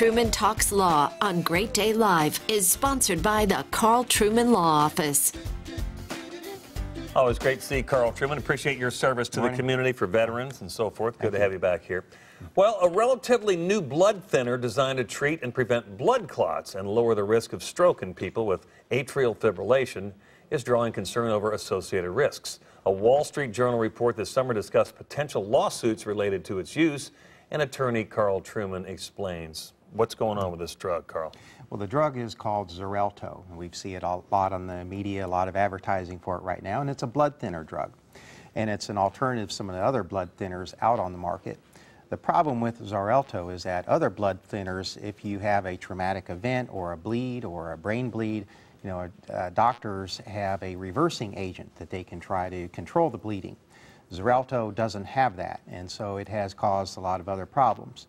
Truman Talks Law on Great Day Live is sponsored by the Karl Truman Law Office. Always great to see Karl Truman. Appreciate your service to Morning. the community for veterans and so forth. Good to have you back here. Well, a relatively new blood thinner designed to treat and prevent blood clots and lower the risk of stroke in people with atrial fibrillation is drawing concern over associated risks. A Wall Street Journal report this summer discussed potential lawsuits related to its use, and attorney Karl Truman explains. What's going on with this drug, Karl? Well, the drug is called Xarelto. We see it a lot on the media, a lot of advertising for it right now, and it's a blood thinner drug. And it's an alternative to some of the other blood thinners out on the market. The problem with Xarelto is that other blood thinners, if you have a traumatic event or a bleed or a brain bleed, you know, uh, doctors have a reversing agent that they can try to control the bleeding. Xarelto doesn't have that, and so it has caused a lot of other problems.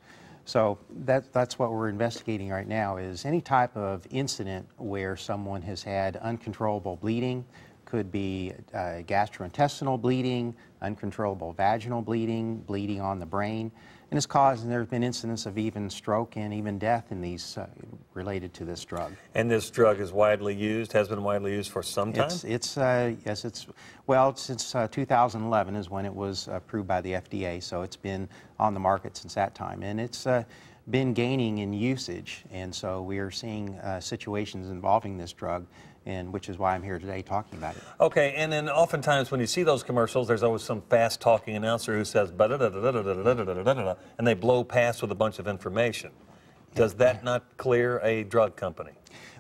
So that, that's what we're investigating right now is any type of incident where someone has had uncontrollable bleeding, could be uh, gastrointestinal bleeding, uncontrollable vaginal bleeding, bleeding on the brain, and it's caused, and there have been incidents of even stroke and even death in these uh, related to this drug. And this drug is widely used, has been widely used for some time? It's, it's uh, yes, it's, well, since uh, 2011 is when it was approved by the FDA, so it's been on the market since that time. And it's uh, been gaining in usage, and so we are seeing uh, situations involving this drug, and which is why I'm here today talking about it. Okay, and then oftentimes when you see those commercials, there's always some fast-talking announcer who says, and they blow past with a bunch of information. Does that not clear a drug company?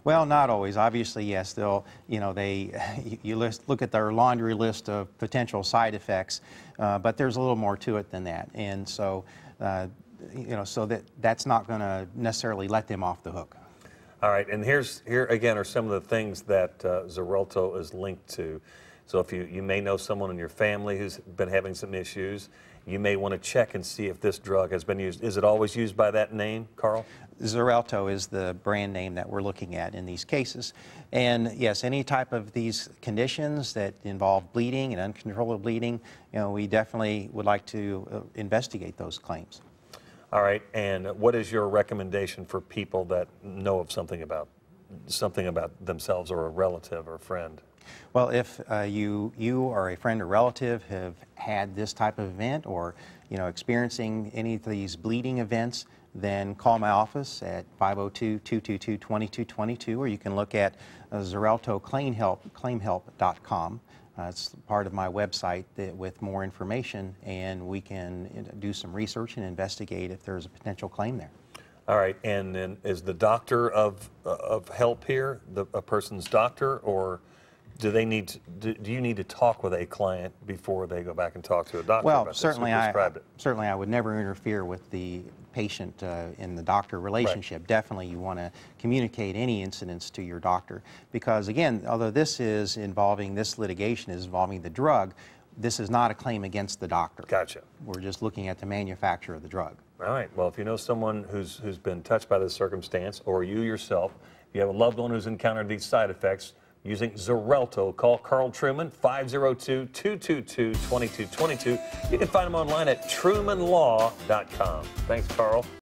Well, not always. Obviously, yes. They'll, you know, they, you, you list, look at their laundry list of potential side effects, uh, but there's a little more to it than that. And so, uh, you know, so that that's not going to necessarily let them off the hook. All right, and here's here again are some of the things that uh, Xarelto is linked to. So if you, you may know someone in your family who's been having some issues, you may want to check and see if this drug has been used. Is it always used by that name, Karl? Xarelto is the brand name that we're looking at in these cases. And yes, any type of these conditions that involve bleeding and uncontrollable bleeding, you know, we definitely would like to uh, investigate those claims. All right, and what is your recommendation for people that know of something about something about themselves or a relative or friend? Well, if uh, you you or a friend or relative have had this type of event or you know experiencing any of these bleeding events, then call my office at 502-222-2222 or you can look at uh, Xarelto claimhelp, claimhelp.com. Uh, it's part of my website that, with more information and we can do some research and investigate if there's a potential claim there. All right, and then is the doctor of uh, of help here the, a person's doctor, or do they need to, do, do you need to talk with a client before they go back and talk to a doctor Well, about certainly? I, it? certainly I would never interfere with the patient uh, in the doctor relationship. Definitely you want to communicate any incidents to your doctor because again, although this is involving, this litigation is involving the drug, this is not a claim against the doctor. Gotcha. We're just looking at the manufacturer of the drug. All right. Well, if you know someone who's who's been touched by this circumstance, or you yourself, if you have a loved one who's encountered these side effects using Xarelto, call Karl Truman 502-222-2222. You can find him online at trumanlaw.com. Thanks, Karl.